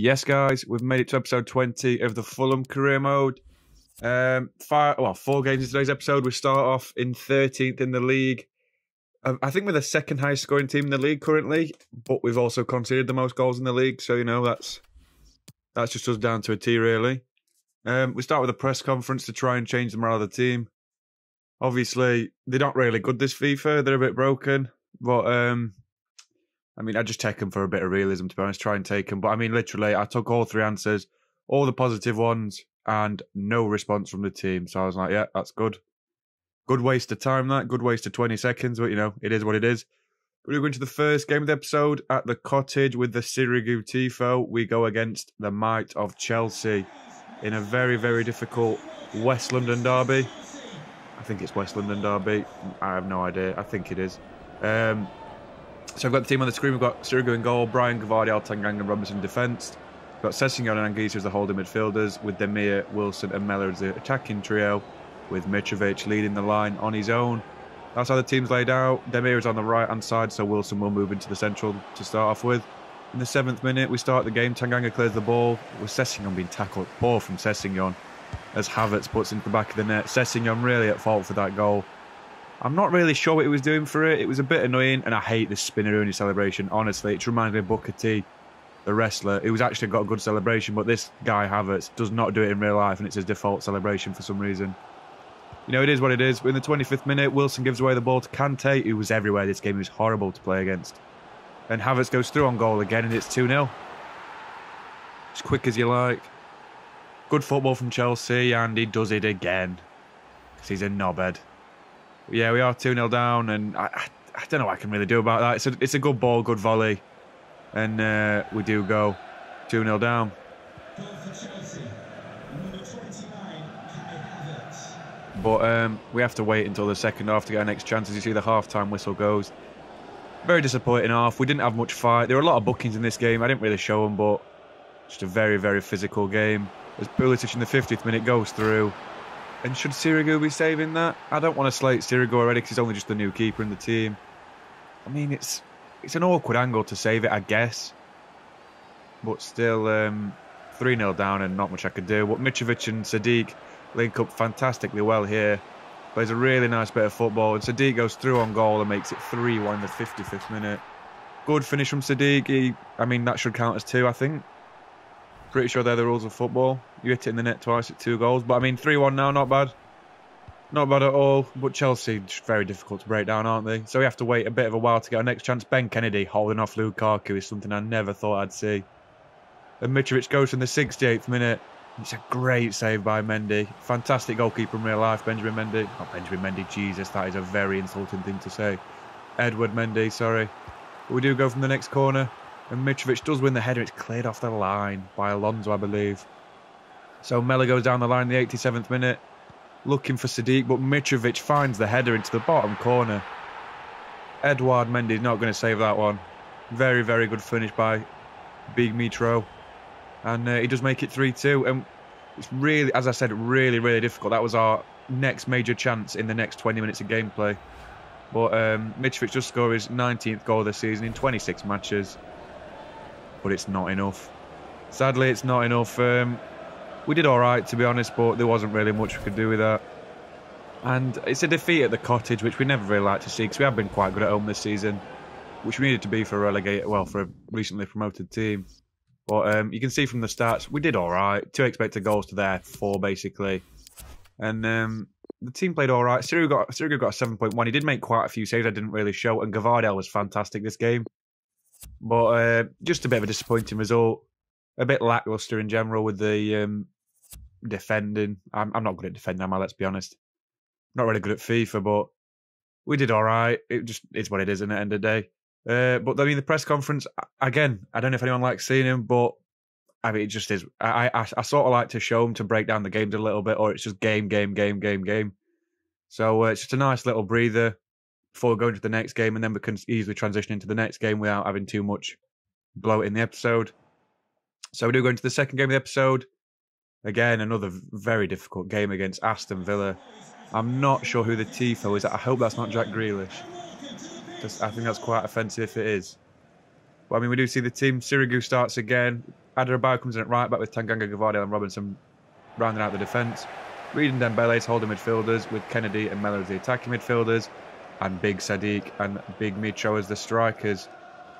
Yes, guys, we've made it to episode 20 of the Fulham career mode. Um, five, well, four games in today's episode. We start off in 13th in the league. Um, I think we're the second highest scoring team in the league currently, but we've also conceded the most goals in the league. So, you know, that's that's just us down to a T, really. Um, we start with a press conference to try and change the morale of the team. Obviously, they're not really good this FIFA. They're a bit broken, but um, I mean, I just take them for a bit of realism, to be honest. Try and take them, but I mean, literally, I took all three answers, all the positive ones, and no response from the team. So I was like, yeah, that's good. Good waste of time, that. Good waste of 20 seconds, but you know, it is what it is. We're going to the first game of the episode at the cottage with the Sirigu Tifo. We go against the might of Chelsea in a very, very difficult West London derby. I think it's West London derby. I have no idea. I think it is. Um, so I've got the team on the screen. We've got Sirigu in goal, Brian Gvardiol, Tanganga, and Robinson in defence. We've got Sessegnon and Anguissa as the holding midfielders, with Demir, Wilson, and Mellor as the attacking trio, with Mitrovic leading the line on his own. That's how the team's laid out. Demir is on the right hand side, so Wilson will move into the central to start off with. In the seventh minute, we start the game. Tanganga clears the ball, with Sessegnon being tackled. Poor from Sessegnon, as Havertz puts into the back of the net. Sessegnon really at fault for that goal. I'm not really sure what he was doing for it. It was a bit annoying, and I hate this Spinaroonie celebration. Honestly, it reminds me of Booker T, the wrestler, who's actually got a good celebration, but this guy Havertz does not do it in real life, and it's his default celebration for some reason. You know, it is what it is. In the 25th minute, Wilson gives away the ball to Kante, who was everywhere this game. He was horrible to play against. And Havertz goes through on goal again, and it's 2 0. As quick as you like. Good football from Chelsea, and he does it again. Because he's a knobhead yeah, we are 2 0 down, and I, I, I, don't know what I can really do about that. It's a, it's a good ball, good volley, and uh, we do go 2 0 down. But um, we have to wait until the second half to get our next chance. As you see, the half time whistle goes. Very disappointing half. We didn't have much fight. There were a lot of bookings in this game. I didn't really show them, but just a very, very physical game. As Pulisic in the 50th minute goes through, and should Sirigu be saving that? I don't want to slate Sirigu already because he's only just the new keeper in the team. I mean, it's it's an awkward angle to save it, I guess. But still, um, 3 0 down and not much I could do. But Mitrovic and Sadiq link up fantastically well here. Plays a really nice bit of football. And Sadiq goes through on goal and makes it 3 1 in the 55th minute. Good finish from Sadiq. He, I mean, that should count as two, I think. Pretty sure they're the rules of football. You hit it in the net twice at two goals. But I mean, 3 1 now, not bad. Not bad at all. But Chelsea, very difficult to break down, aren't they? So we have to wait a bit of a while to get our next chance. Ben Kennedy holding off Lukaku is something I never thought I'd see. And Mitrovic goes in the 68th minute. It's a great save by Mendy. Fantastic goalkeeper in real life, Benjamin Mendy. Not Benjamin Mendy, Jesus, that is a very insulting thing to say. Edward Mendy, sorry. But we do go from the next corner. And Mitrovic does win the header. It's cleared off the line by Alonso, I believe. So Mellor goes down the line in the 87th minute, looking for Sadiq, but Mitrovic finds the header into the bottom corner. Edouard Mendy not going to save that one. Very, very good finish by Big Mitro. And uh, he does make it 3 2. And it's really, as I said, really, really difficult. That was our next major chance in the next 20 minutes of gameplay. But um, Mitrovic just scored his 19th goal this season in 26 matches but it's not enough. Sadly, it's not enough. Um, we did all right, to be honest, but there wasn't really much we could do with that. And it's a defeat at the cottage, which we never really like to see because we have been quite good at home this season, which we needed to be for a relegated, well, for a recently promoted team. But um, you can see from the stats, we did all right. Two expected goals to their four, basically. And um, the team played all right. Sirigu got, Sirigu got a 7.1. He did make quite a few saves I didn't really show, and Gvardiol was fantastic this game. But uh, just a bit of a disappointing result. A bit lackluster in general with the um, defending. I'm, I'm not good at defending, am I? Let's be honest. Not really good at FIFA, but we did all right. It just is what it is, in the end of the day. Uh, but I mean, the press conference again. I don't know if anyone likes seeing him, but I mean, it just is. I, I I sort of like to show him to break down the games a little bit, or it's just game, game, game, game, game. So uh, it's just a nice little breather before going to the next game, and then we can easily transition into the next game without having too much bloat in the episode. So we do go into the second game of the episode. Again, another very difficult game against Aston Villa. I'm not sure who the Tifo is. I hope that's not Jack Grealish. Just, I think that's quite offensive if it is. But I mean, we do see the team. Sirigu starts again. Adarabioyo comes in at right back with Tanganga Gvardiol and Robinson rounding out the defence. Reed and Dembele's holding midfielders with Kennedy and Mellor as the attacking midfielders and Big Sadiq and Big Mitro as the strikers.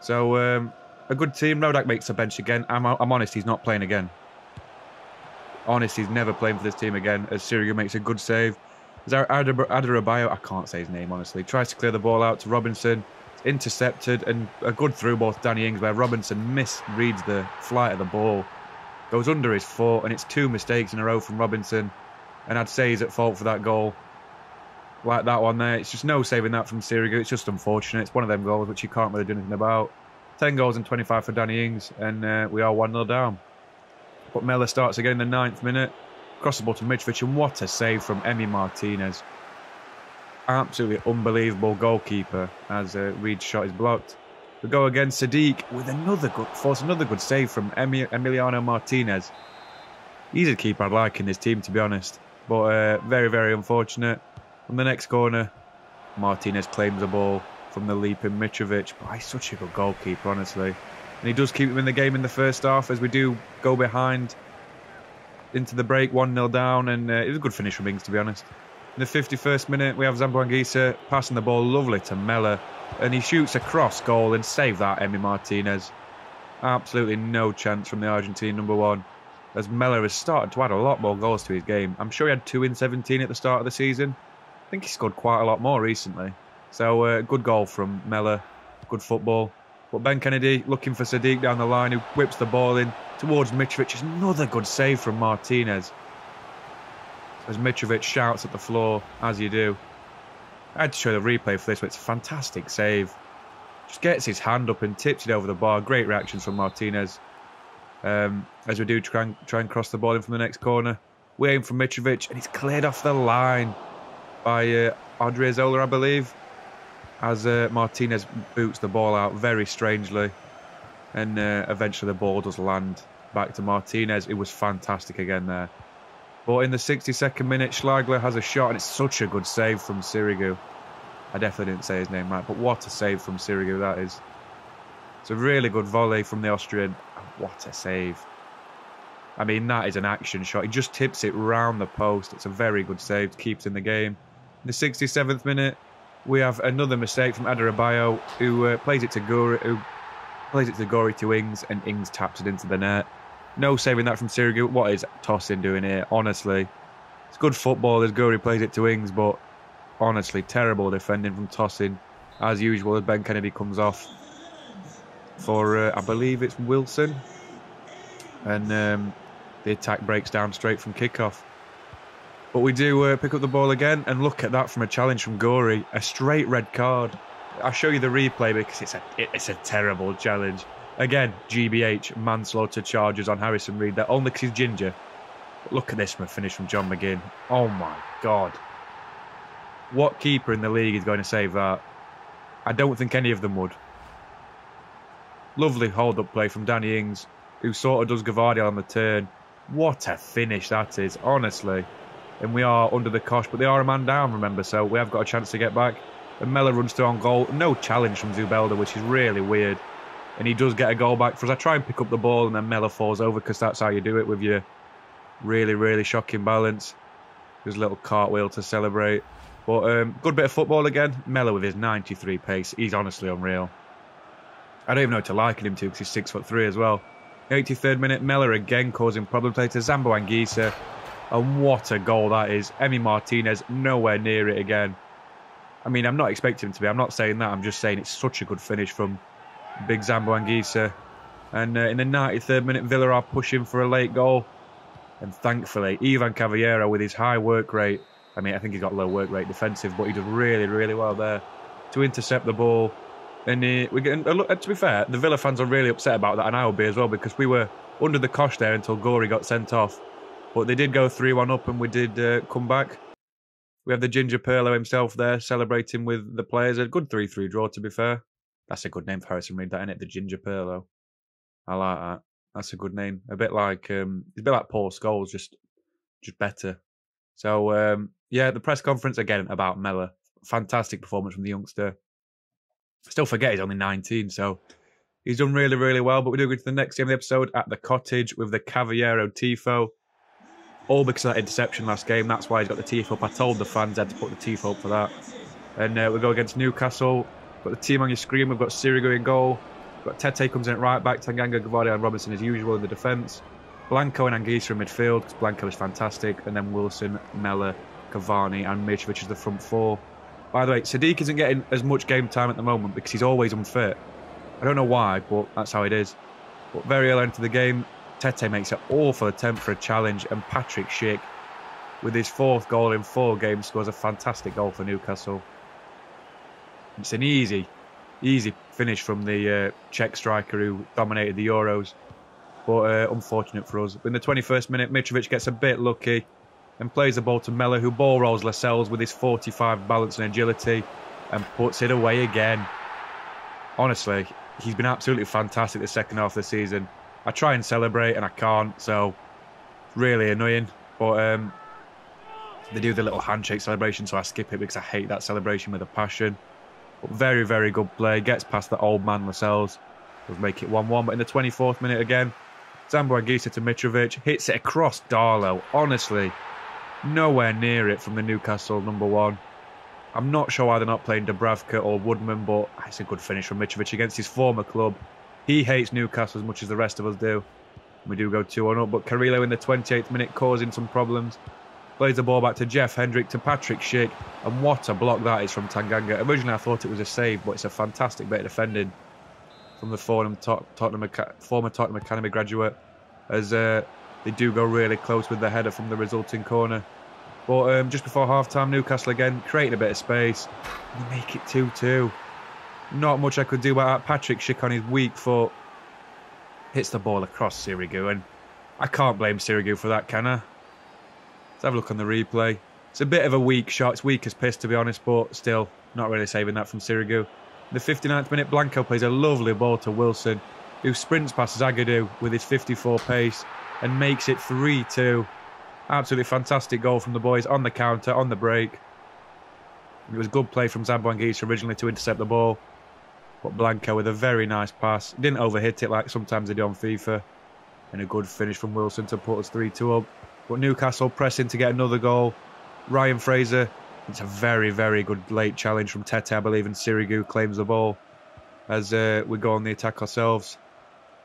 So um, a good team. Rodak makes the bench again. I'm, I'm honest, he's not playing again. Honest, he's never playing for this team again as Sirigu makes a good save. Adarabioyo, I can't say his name honestly, tries to clear the ball out to Robinson. It's intercepted and a good through ball to Danny Ings where Robinson misreads the flight of the ball. Goes under his foot and it's two mistakes in a row from Robinson. And I'd say he's at fault for that goal. Like that one there. It's just no saving that from Sirigu. It's just unfortunate. It's one of them goals which you can't really do anything about. 10 goals and 25 for Danny Ings, and uh, we are 1 0 down. But Mellor starts again in the ninth minute. Cross the ball to Mitrovic, and what a save from Emi Martinez. Absolutely unbelievable goalkeeper as uh, Reed's shot is blocked. We go again, Sadiq with another good force, another good save from Emi, Emiliano Martinez. He's a keeper I'd like in this team, to be honest. But uh, very, very unfortunate. On the next corner, Martinez claims the ball from the leaping Mitrovic. But he's such a good goalkeeper, honestly. And he does keep him in the game in the first half as we do go behind into the break, 1 0 down. And uh, it was a good finish from Ings, to be honest. In the 51st minute, we have Zambo Anguissa passing the ball lovely to Mellor. And he shoots a cross goal and save that, Emi Martinez. Absolutely no chance from the Argentine number one. As Mellor has started to add a lot more goals to his game. I'm sure he had two in 17 at the start of the season. I think he scored quite a lot more recently. So uh, good goal from Mellor, good football. But Ben Kennedy looking for Sadiq down the line, who whips the ball in towards Mitrovic. Another good save from Martinez. As Mitrovic shouts at the floor, as you do. I had to show the replay for this, but it's a fantastic save. Just gets his hand up and tips it over the bar. Great reactions from Martinez. Um, as we do try and, try and cross the ball in from the next corner. We aim for Mitrovic, and he's cleared off the line by uh, Odriozola, I believe as uh, Martinez boots the ball out very strangely. And uh, eventually the ball does land back to Martinez. It was fantastic again there. But in the 62nd minute, Schlager has a shot, and it's such a good save from Sirigu. I definitely didn't say his name right, but what a save from Sirigu that is. It's a really good volley from the Austrian. What a save. I mean, that is an action shot. He just tips it round the post. It's a very good save to keep it in the game. The 67th minute, we have another mistake from Adarabioyo, who uh, plays it to Gori, who plays it to Gori to Ings, and Ings taps it into the net. No saving that from Sirigu. What is Tosin doing here? Honestly, it's good football as Gori plays it to Ings, but honestly, terrible defending from Tosin, as usual. As Ben Kennedy comes off for, uh, I believe it's Wilson, and um, the attack breaks down straight from kickoff. But we do uh, pick up the ball again and look at that from a challenge from Gori. A straight red card. I'll show you the replay because it's a it's a terrible challenge. Again, GBH manslaughter charges on Harrison Reed. They're only because he's ginger. But look at this from a finish from John McGinn. Oh my god. What keeper in the league is going to save that? I don't think any of them would. Lovely hold up play from Danny Ings, who sort of does Gvardiol on the turn. What a finish that is, honestly and we are under the cosh, but they are a man down, remember, so we have got a chance to get back. And Mellor runs to on goal. No challenge from Zubeldia, which is really weird. And he does get a goal back for us. I try and pick up the ball, and then Mellor falls over because that's how you do it with your really, really shocking balance. There's a little cartwheel to celebrate. But um, good bit of football again. Mellor with his 93 pace. He's honestly unreal. I don't even know what to liken him to because he's six foot three as well. 83rd minute, Mellor again causing problems later. Zambo Anguissa and what a goal that is. Emi Martinez nowhere near it again. I mean, I'm not expecting him to be. I'm not saying that. I'm just saying it's such a good finish from Big Zambo Anguissa. And uh, in the 93rd minute, Villa are pushing for a late goal. And thankfully, Ivan Cavallero, with his high work rate, I mean, I think he's got low work rate defensive, but he does really, really well there to intercept the ball. And uh, we get, to be fair, the Villa fans are really upset about that, and I will be as well, because we were under the cosh there until Gori got sent off. But they did go 3 1 up and we did uh, come back. We have the Ginger Pirlo himself there celebrating with the players. A good 3 3 draw, to be fair. That's a good name for Harrison Reed, that, isn't it? The Ginger Pirlo. I like that. That's a good name. A bit like um, it's a bit like Paul Scholes, just just better. So um, yeah, the press conference again about Mellor. Fantastic performance from the youngster. I Still forget he's only 19, so He's done really, really well, but we do go to the next game of the episode at the cottage with the Cavallero Tifo. All because of that interception last game. That's why he's got the Tifo up. I told the fans I had to put the Tifo up for that. And uh, we go against Newcastle. Got the team on your screen. We've got Sirigu in goal. We've got Tete comes in at right back. Tanganga, Gvardiol, and Robinson as usual in the defence. Blanco and Anguissa in midfield because Blanco is fantastic. And then Wilson, Mellor, Cavani, and Mitrovic is the front four. By the way, Sadiq isn't getting as much game time at the moment because he's always unfit. I don't know why, but that's how it is. But very early into the game, Tete makes an awful attempt for a challenge, and Patrick Schick, with his fourth goal in four games, scores a fantastic goal for Newcastle. It's an easy, easy finish from the uh, Czech striker who dominated the Euros, but uh, unfortunate for us. In the 21st minute, Mitrovic gets a bit lucky and plays the ball to Mellor, who ball rolls Lascelles with his 45 balance and agility and puts it away again. Honestly, he's been absolutely fantastic the second half of the season. I try and celebrate and I can't, so really annoying. But um, they do the little handshake celebration, so I skip it because I hate that celebration with a passion. But very, very good play. Gets past the old man Lascelles. Does make it 1 1. But in the 24th minute again, Zambo Anguissa to Mitrovic. Hits it across Darlow. Honestly, nowhere near it from the Newcastle number one. I'm not sure why they're not playing Dubravka or Woodman, but it's a good finish from Mitrovic against his former club. He hates Newcastle as much as the rest of us do. We do go 2 1 up, but Carrillo in the 28th minute causing some problems. Plays the ball back to Jeff Hendrick to Patrick Schick, and what a block that is from Tanganga. Originally, I thought it was a save, but it's a fantastic bit of defending from the Tottenham, former Tottenham Academy graduate, as uh, they do go really close with the header from the resulting corner. But um, just before half time, Newcastle again creating a bit of space. And make it 2 2. Not much I could do about that. Patrick Schick on his weak foot hits the ball across Sirigu. And I can't blame Sirigu for that, can I? Let's have a look on the replay. It's a bit of a weak shot. It's weak as piss, to be honest, but still not really saving that from Sirigu. The 59th minute, Blanco plays a lovely ball to Wilson, who sprints past Zagadou with his 54 pace and makes it 3 2. Absolutely fantastic goal from the boys on the counter, on the break. It was good play from Zambo originally to intercept the ball. But Blanco with a very nice pass. Didn't overhit it like sometimes they do on FIFA. And a good finish from Wilson to put us 3 2 up. But Newcastle pressing to get another goal. Ryan Fraser. It's a very, very good late challenge from Tete, I believe, and Sirigu claims the ball as uh, we go on the attack ourselves.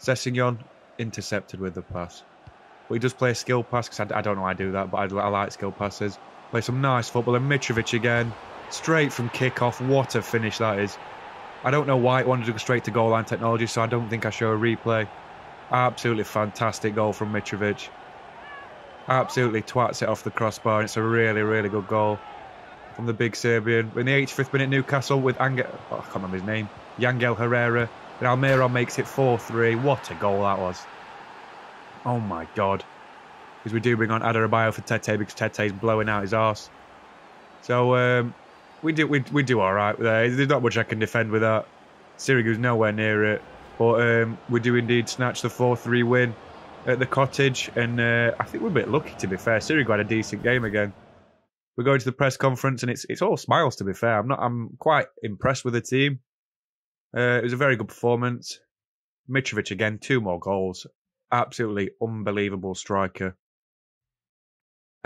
Sessegnon intercepted with the pass. But he does play a skill pass because I, I, don't know how I do that, but I, I like skill passes. Play some nice football. And Mitrovic again, straight from kick-off. What a finish that is. I don't know why it wanted to go straight to goal line technology, so I don't think I show a replay. Absolutely fantastic goal from Mitrovic. Absolutely twats it off the crossbar. It's a really, really good goal from the big Serbian. In the 85th minute, Newcastle with Angel, oh, I can't remember his name, Yangel Herrera. And Almiron makes it 4 3. What a goal that was. Oh my god. Because we do bring on Adarabioyo for Tete because Tete's blowing out his arse. So um, we do we, we do all right there. There's not much I can defend with that. Sirigu's nowhere near it. But um, we do indeed snatch the 4-3 win at the cottage. And uh, I think we're a bit lucky, to be fair. Sirigu had a decent game again. We're going to the press conference and it's it's all smiles, to be fair. I'm not I'm quite impressed with the team. Uh, it was a very good performance. Mitrovic again, two more goals absolutely unbelievable striker.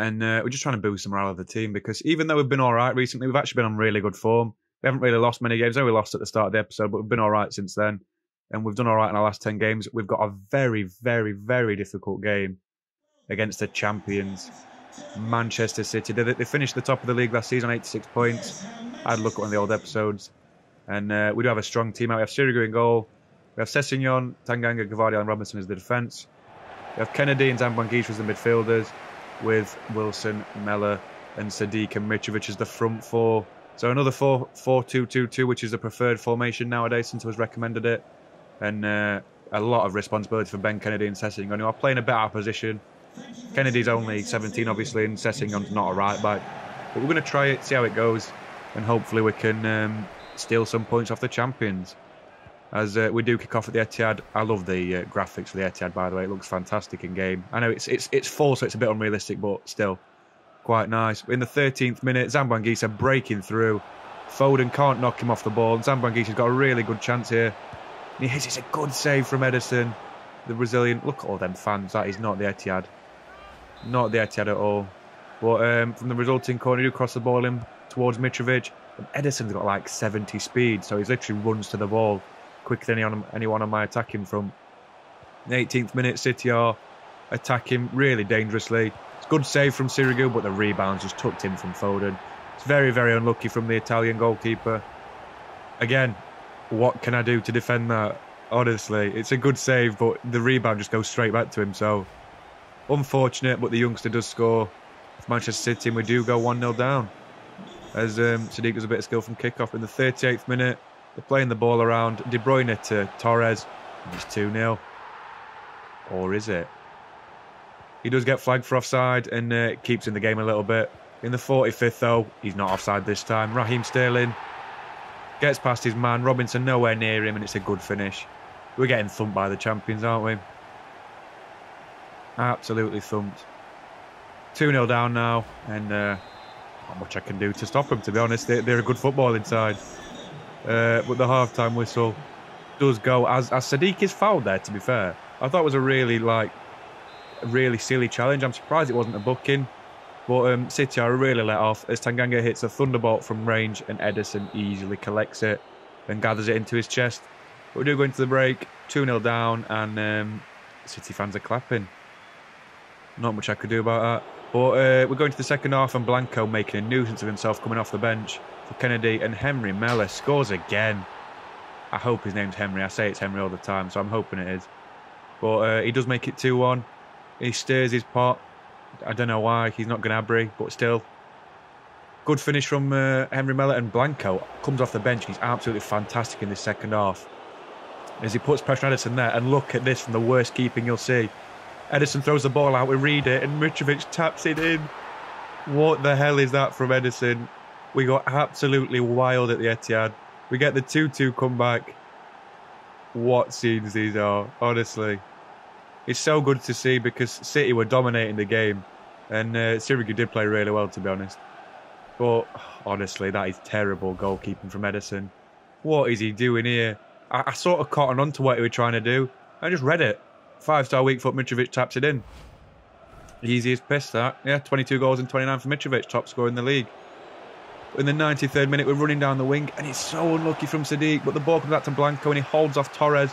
And uh, we're just trying to boost the morale of the team because even though we've been all right recently, we've actually been on really good form. We haven't really lost many games. I know we lost at the start of the episode, but we've been all right since then. And we've done all right in our last 10 games. We've got a very, very, very difficult game against the champions, Manchester City. They, they finished the top of the league last season, 86 points. I had a look at one of the old episodes. And uh, we do have a strong team out. We have Sirigu in goal. We have Sessegnon, Tanganga, Gvardiol, and Robinson as the defence. We have Kennedy and Zambanguish as the midfielders, with Wilson, Mellor, and Sadiq and Mitrovic as the front four. So another 4 4 2 2 2, which is the preferred formation nowadays since I was recommended it. And uh, a lot of responsibility for Ben Kennedy and Sessegnon, who are playing a better position. Kennedy's only 17, obviously, and Sessegnon's not a right back. But we're going to try it, see how it goes, and hopefully we can um, steal some points off the champions as uh, we do kick off at the Etihad. I love the uh, graphics for the Etihad, by the way. It looks fantastic in game. I know it's it's it's full, so it's a bit unrealistic, but still quite nice. In the 13th minute, Zambanguissa breaking through. Foden can't knock him off the ball. Zambanguissa's got a really good chance here. And he hits it's a good save from Ederson, the Brazilian. Look at all them fans. That is not the Etihad. Not the Etihad at all. But um, from the resulting corner, you cross the ball in towards Mitrovic. And Ederson's got like 70 speed, so he literally runs to the ball quicker than anyone, anyone on my attacking front. In the 18th minute, City are attacking really dangerously. It's good save from Sirigu, but the rebound's just tucked in from Foden. It's very, very unlucky from the Italian goalkeeper. Again, what can I do to defend that? Honestly, it's a good save, but the rebound just goes straight back to him. So, unfortunate, but the youngster does score Manchester City, and we do go 1 0 down. As um, Sadiq does a bit of skill from kickoff in the 38th minute. They're playing the ball around. De Bruyne to Torres. It's 2 0. Or is it? He does get flagged for offside and uh, keeps in the game a little bit. In the 45th, though, he's not offside this time. Raheem Sterling gets past his man. Robinson nowhere near him, and it's a good finish. We're getting thumped by the champions, aren't we? Absolutely thumped. 2 0 down now, and uh, not much I can do to stop them, to be honest. They, are a good football inside. Uh, but the half time whistle does go as, as Sadiq is fouled there, to be fair. I thought it was a really, like, a really silly challenge. I'm surprised it wasn't a booking. But um, City are really let off as Tanganga hits a thunderbolt from range and Ederson easily collects it and gathers it into his chest. But we do go into the break, 2 0 down, and um, City fans are clapping. Not much I could do about that. But uh, we're going to the second half, and Blanco making a nuisance of himself coming off the bench for Kennedy, and Henry Mella scores again. I hope his name's Henry. I say it's Henry all the time, so I'm hoping it is. But uh, he does make it 2 1. He stirs his pot. I don't know why. He's not Gnabry, but still. Good finish from uh, Henry Mella and Blanco comes off the bench. He's absolutely fantastic in the second half. As he puts pressure on Ederson there, and look at this from the worst keeping you'll see. Ederson throws the ball out, we read it, and Mitrovic taps it in. What the hell is that from Ederson? We got absolutely wild at the Etihad. We get the 2 2 comeback. What scenes these are, honestly. It's so good to see because City were dominating the game, and uh, Sirigu did play really well, to be honest. But honestly, that is terrible goalkeeping from Ederson. What is he doing here? I, I sort of caught on to what he was trying to do. I just read it. Five star weak foot Mitrovic taps it in. Easiest piss that. Yeah, 22 goals and 29 for Mitrovic, top scorer in the league. In the 93rd minute, we're running down the wing, and it's so unlucky from Sadiq, but the ball comes back to Blanco, and he holds off Torres.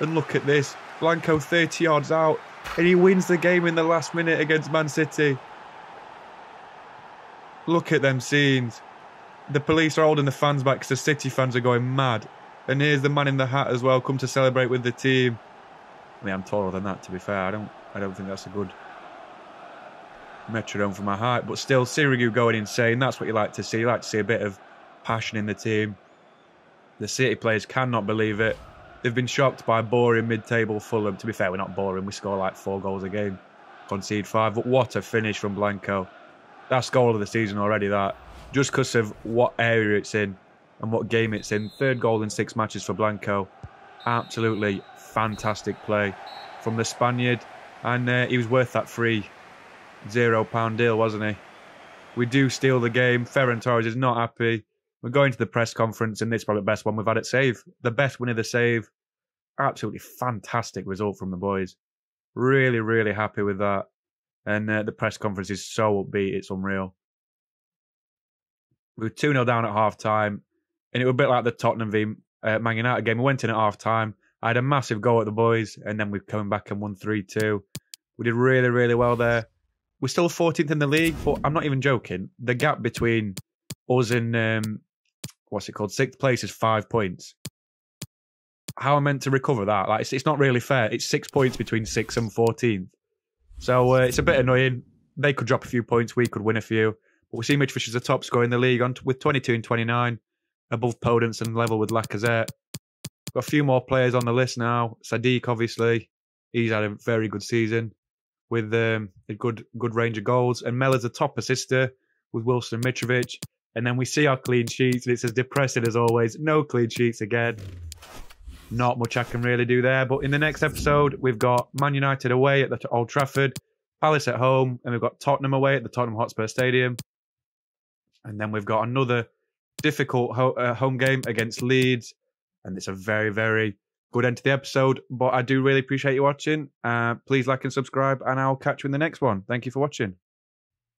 And look at this. Blanco 30 yards out, and he wins the game in the last minute against Man City. Look at them scenes. The police are holding the fans back because the City fans are going mad. And here's the man in the hat as well, come to celebrate with the team. I mean, I'm taller than that. To be fair, I don't. I don't think that's a good metronome for my height. But still, Sirigu going insane. That's what you like to see. You like to see a bit of passion in the team. The City players cannot believe it. They've been shocked by boring mid-table Fulham. To be fair, we're not boring. We score like four goals a game, concede five. But what a finish from Blanco! That's goal of the season already. That just because of what area it's in and what game it's in. Third goal in six matches for Blanco. Absolutely fantastic play from the Spaniard, and uh, he was worth that free zero pound deal, wasn't he? We do steal the game. Ferran Torres is not happy. We're going to the press conference, and this is probably the best one we've had at save. The best win of the save. Absolutely fantastic result from the boys. Really, really happy with that. And uh, the press conference is so upbeat, it's unreal. We were 2 0 down at half time, and it was a bit like the Tottenham v uh, Man United game. We went in at half time, I had a massive go at the boys, and then we've come back and won 3 2. We did really, really well there. We're still 14th in the league, but I'm not even joking. The gap between us and um, what's it called, sixth place is five points. How am I meant to recover that? Like, it's, it's not really fair. It's six points between sixth and 14th. So uh, it's a bit annoying. They could drop a few points, we could win a few. But we see Mitrovic's the top scorer in the league on with 22 and 29, above Podence and level with Lacazette. Got a few more players on the list now. Sadiq, obviously, he's had a very good season with um, a good good range of goals. And Mela's a top assister with Wilson Mitrovic. And then we see our clean sheets, and it's as depressing as always. No clean sheets again. Not much I can really do there. But in the next episode, we've got Man United away at the Old Trafford, Palace at home, and we've got Tottenham away at the Tottenham Hotspur Stadium. And then we've got another difficult ho- uh, home game against Leeds and it's a very, very good end to the episode. But I do really appreciate you watching. Uh, please like and subscribe, and I'll catch you in the next one. Thank you for watching.